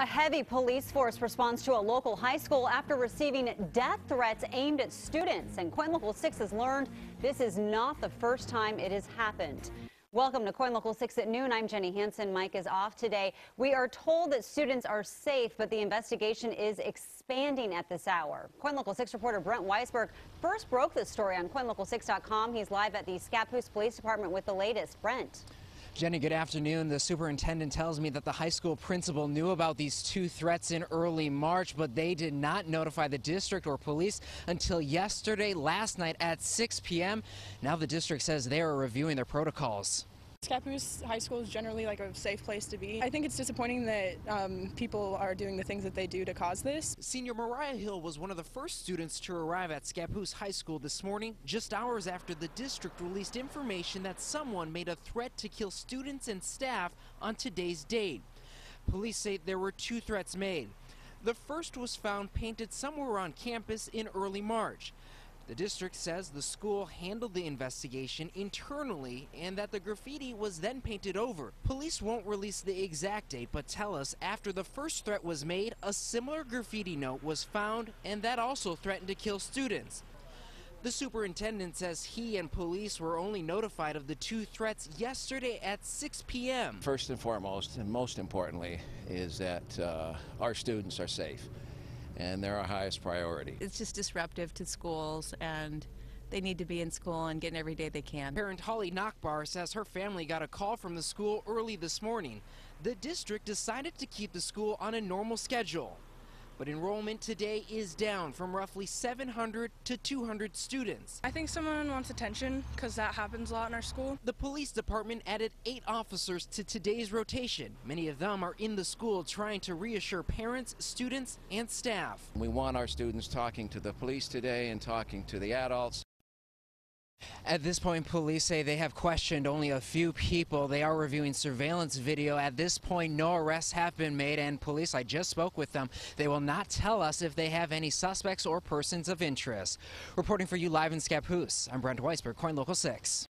A heavy police force responds to a local high school after receiving death threats aimed at students. And KOIN Local 6 has learned this is not the first time it has happened. Welcome to KOIN Local 6 at noon. I'm Jenny Hansen. Mike is off today. We are told that students are safe, but the investigation is expanding at this hour. KOIN Local 6 reporter Brent Weisberg first broke this story on KOINLocal6.com. He's live at the Scappoose Police Department with the latest. Brent. Jenny, good afternoon. The superintendent tells me that the high school principal knew about these two threats in early March, but they did not notify the district or police until yesterday, last night at 6 p.m. Now the district says they are reviewing their protocols. Scappoose High School is generally like a safe place to be. I think it's disappointing that um, people are doing the things that they do to cause this. Senior Mariah Hill was one of the first students to arrive at Scappoose High School this morning, just hours after the district released information that someone made a threat to kill students and staff on today's date. Police say there were two threats made. The first was found painted somewhere on campus in early March. The district says the school handled the investigation internally and that the graffiti was then painted over. Police won't release the exact date, but tell us after the first threat was made, a similar graffiti note was found and that also threatened to kill students. The superintendent says he and police were only notified of the two threats yesterday at 6 p.m. First and foremost, and most importantly, is that uh, our students are safe and they're our highest priority. It's just disruptive to schools and they need to be in school and getting every day they can. Parent Holly Nachbar says her family got a call from the school early this morning. The district decided to keep the school on a normal schedule but enrollment today is down from roughly 700 to 200 students. I think someone wants attention because that happens a lot in our school. The police department added eight officers to today's rotation. Many of them are in the school trying to reassure parents, students, and staff. We want our students talking to the police today and talking to the adults. At this point, police say they have questioned only a few people. They are reviewing surveillance video. At this point, no arrests have been made, and police, I just spoke with them. They will not tell us if they have any suspects or persons of interest. Reporting for you live in Scappoose, I'm Brent Weisberg, KOIN Local 6.